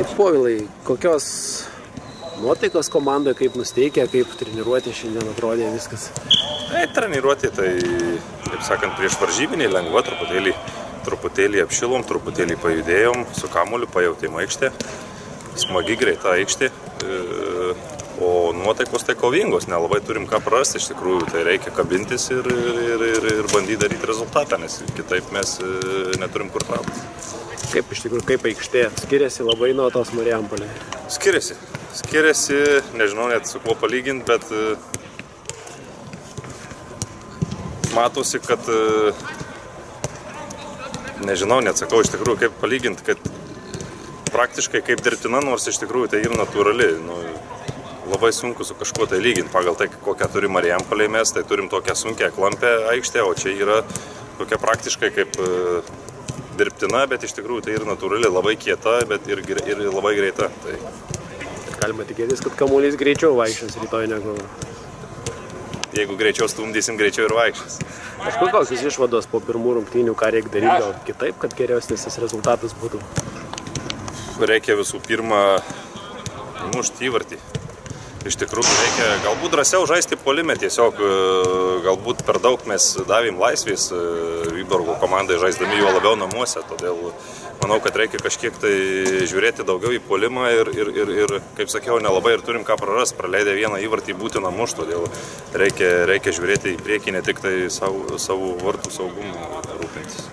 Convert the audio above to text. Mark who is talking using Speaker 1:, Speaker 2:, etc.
Speaker 1: Tai povilai, kokios nuotaikos komandoje, kaip nusteikia, kaip treniruoti šiandien atrodė viskas?
Speaker 2: Tai treniruoti, tai, kaip sakant, prieš varžybinį lengva, truputėlį, truputėlį apšilom, truputėlį pajudėjom, su kamuoliu pajautėm aikštę, smagi greita aikštė, e, nuotaikos tai kovingos, nelabai turim ką prarasti, iš tikrųjų, tai reikia kabintis ir, ir, ir, ir bandyti daryti rezultatą, nes kitaip mes e, neturim kur traukti.
Speaker 1: Kaip iš tikrųjų, kaip aikštė skiriasi labai nuo tos Marijampolė?
Speaker 2: Skiriasi. Skiriasi, nežinau net su kuo palyginti, bet e, matosi, kad e, nežinau, net sakau iš tikrųjų, kaip palyginti, kad praktiškai kaip dirbtina, nors iš tikrųjų tai yra natūrali. Nu, labai sunku su kažkuo tai lyginti. Pagal tai, kokią turi Marijampolė mes, tai turim tokią sunkę klampę aikštę, o čia yra tokia praktiškai kaip e, dirbtina, bet iš tikrųjų tai ir natūrali, labai kieta, bet ir, ir labai greita. Tai...
Speaker 1: Galima tikėtis, kad kamuolys greičiau vaikščios rytoj negu...
Speaker 2: Jeigu greičiau stumdysim, greičiau ir vaikščios.
Speaker 1: Kažkur kokios išvados po pirmų rungtynių, ką reikia daryti, gal kitaip, kad geresnis tas rezultatas būtų?
Speaker 2: Reikia visų pirma mušti įvartį iš tikrųjų reikia galbūt drąsiau žaisti polime, tiesiog e, galbūt per daug mes davėm laisvės e, Vyborgo komandai žaisdami juo labiau namuose, todėl manau, kad reikia kažkiek tai žiūrėti daugiau į polimą ir, ir, ir, ir kaip sakiau, nelabai ir turim ką prarasti, praleidę vieną įvartį būti namuš, todėl reikia, reikia žiūrėti į priekį, ne tik tai savo, savo vartų saugumą rūpintis.